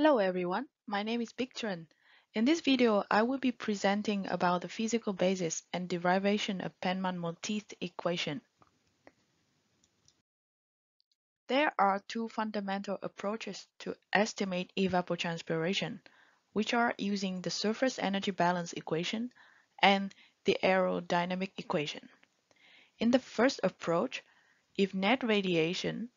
Hello everyone, my name is Big Chun. In this video, I will be presenting about the physical basis and derivation of Penman-Monteith equation. There are two fundamental approaches to estimate evapotranspiration, which are using the surface energy balance equation and the aerodynamic equation. In the first approach, if net radiation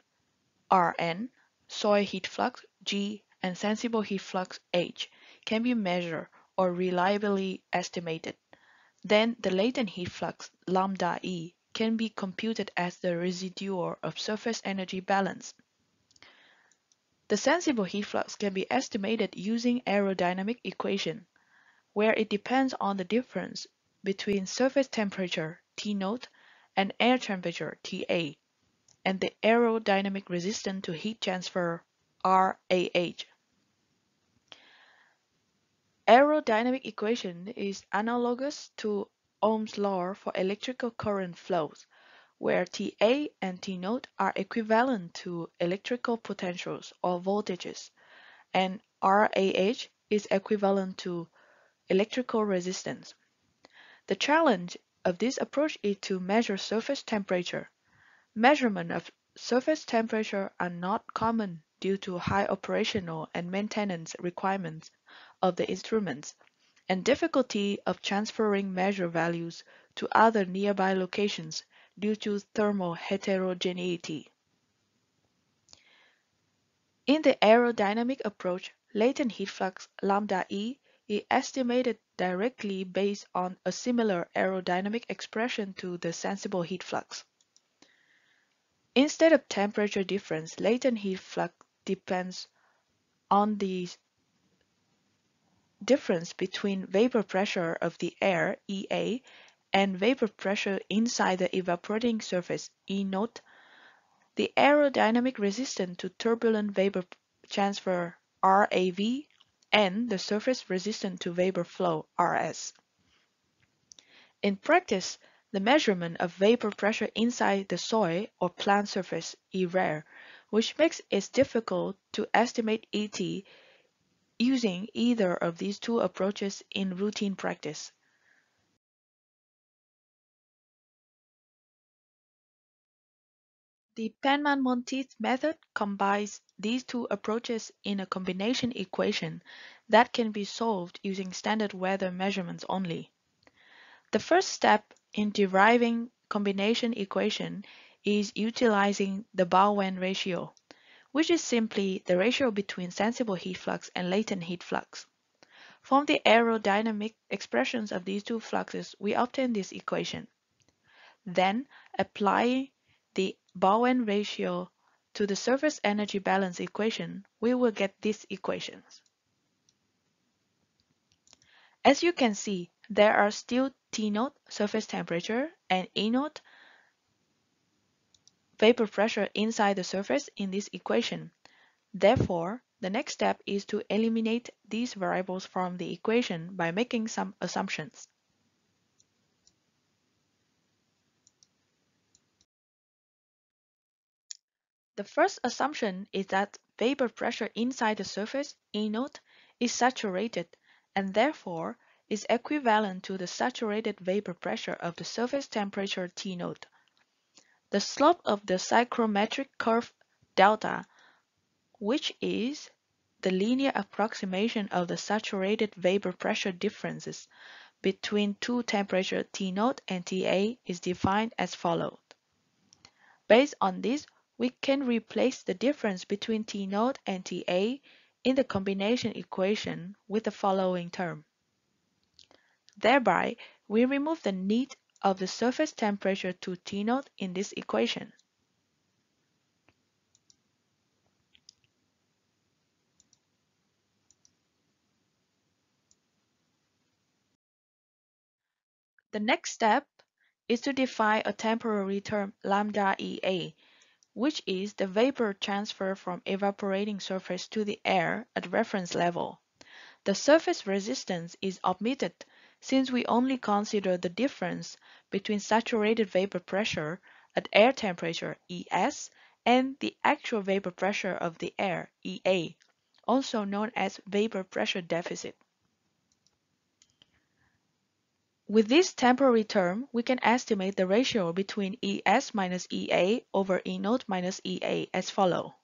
Rn, soil heat flux G, and sensible heat flux H can be measured or reliably estimated, then the latent heat flux lambda E can be computed as the residual of surface energy balance. The sensible heat flux can be estimated using aerodynamic equation, where it depends on the difference between surface temperature T naught and air temperature TA, and the aerodynamic resistance to heat transfer RAH. Aerodynamic equation is analogous to Ohm's law for electrical current flows, where TA and T naught are equivalent to electrical potentials or voltages, and RAH is equivalent to electrical resistance. The challenge of this approach is to measure surface temperature. Measurement of surface temperature are not common due to high operational and maintenance requirements of the instruments, and difficulty of transferring measure values to other nearby locations due to thermal heterogeneity. In the aerodynamic approach, latent heat flux lambda E is estimated directly based on a similar aerodynamic expression to the sensible heat flux. Instead of temperature difference, latent heat flux depends on the difference between vapor pressure of the air EA and vapor pressure inside the evaporating surface E naught, the aerodynamic resistance to turbulent vapor transfer RAV, and the surface resistance to vapor flow RS. In practice, the measurement of vapor pressure inside the soil or plant surface is rare, which makes it difficult to estimate ET using either of these two approaches in routine practice. The Penman-Monteith method combines these two approaches in a combination equation that can be solved using standard weather measurements only. The first step in deriving combination equation is utilizing the Bowen ratio which is simply the ratio between sensible heat flux and latent heat flux. From the aerodynamic expressions of these two fluxes, we obtain this equation. Then apply the Bowen ratio to the surface energy balance equation, we will get these equations. As you can see, there are still T naught surface temperature and E naught vapor pressure inside the surface in this equation. Therefore, the next step is to eliminate these variables from the equation by making some assumptions. The first assumption is that vapor pressure inside the surface E naught is saturated and therefore is equivalent to the saturated vapor pressure of the surface temperature T naught. The slope of the psychrometric curve delta, which is the linear approximation of the saturated vapor pressure differences between two temperature T0 and TA is defined as follows. Based on this, we can replace the difference between T0 and TA in the combination equation with the following term. Thereby, we remove the need of the surface temperature to T0 in this equation. The next step is to define a temporary term lambda EA, which is the vapor transfer from evaporating surface to the air at reference level. The surface resistance is omitted since we only consider the difference between saturated vapor pressure at air temperature ES and the actual vapor pressure of the air EA, also known as vapor pressure deficit. With this temporary term, we can estimate the ratio between ES minus EA over E naught minus EA as follow.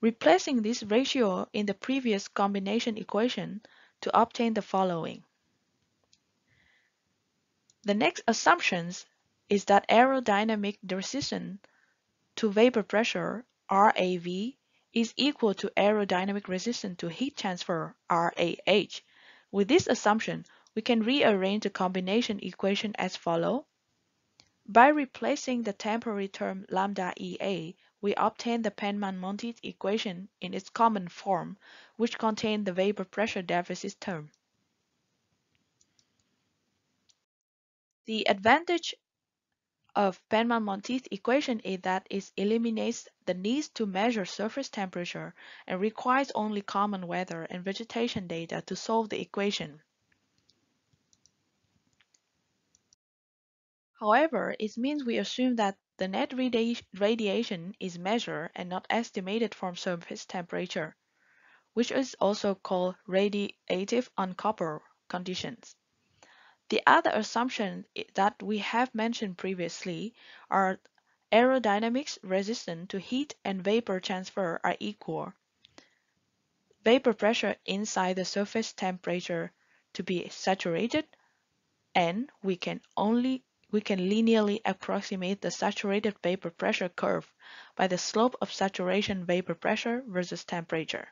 Replacing this ratio in the previous combination equation to obtain the following. The next assumption is that aerodynamic resistance to vapor pressure RAV is equal to aerodynamic resistance to heat transfer RAH. With this assumption, we can rearrange the combination equation as follow. By replacing the temporary term lambda EA, we obtain the Penman-Monteith equation in its common form, which contains the vapor pressure deficit term. The advantage of Penman-Monteith equation is that it eliminates the need to measure surface temperature and requires only common weather and vegetation data to solve the equation. However, it means we assume that the net radi radiation is measured and not estimated from surface temperature, which is also called radiative uncoupled conditions. The other assumption that we have mentioned previously are aerodynamics resistant to heat and vapor transfer are equal. Vapor pressure inside the surface temperature to be saturated and we can only we can linearly approximate the saturated vapor pressure curve by the slope of saturation vapor pressure versus temperature.